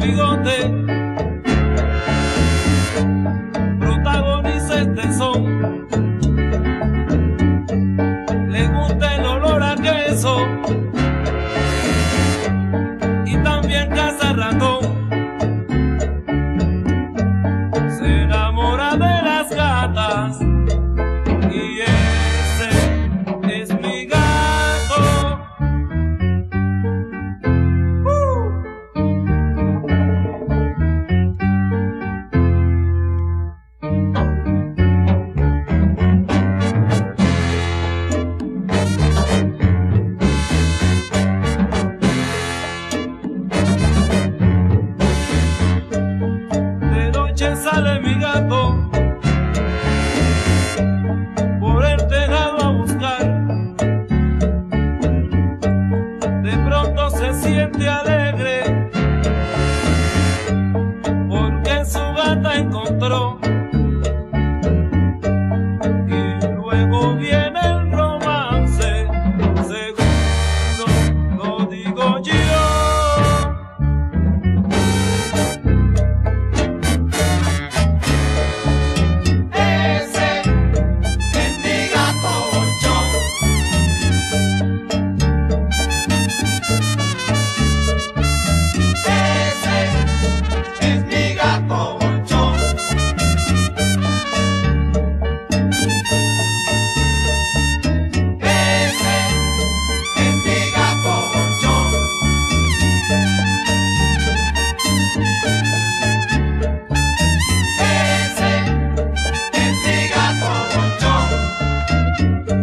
bigote protagoniza este son. Le gusta el olor a queso. sale mi gato por el tejado a buscar. De pronto se siente alegre porque su gata encontró.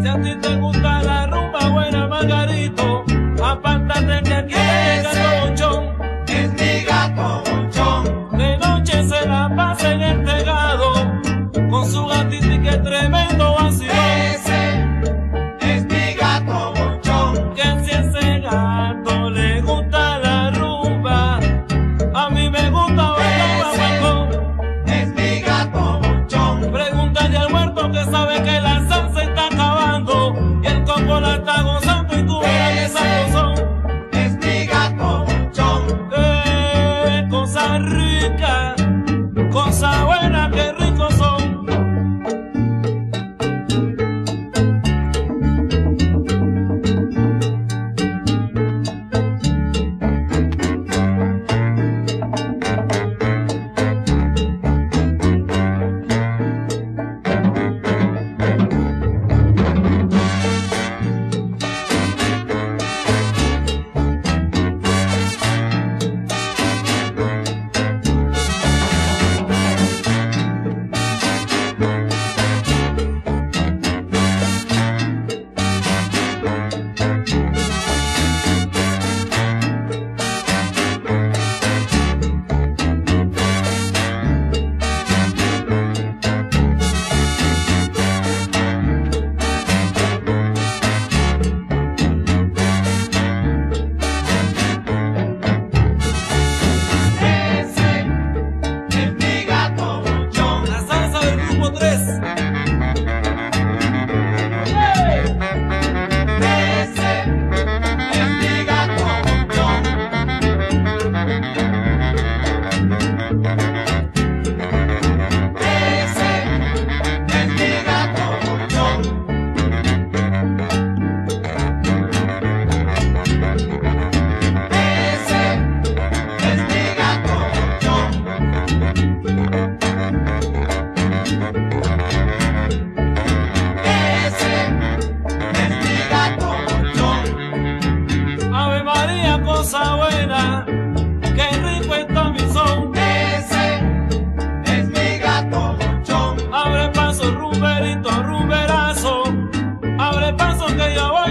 Si a ti te gusta la rumba, buena Margarito. Gonzão, tu e tu, cosa buena, qué rico está mi son. Ese es mi gato bonchón. Abre paso, rumberito, rumberazo, abre paso que yo voy.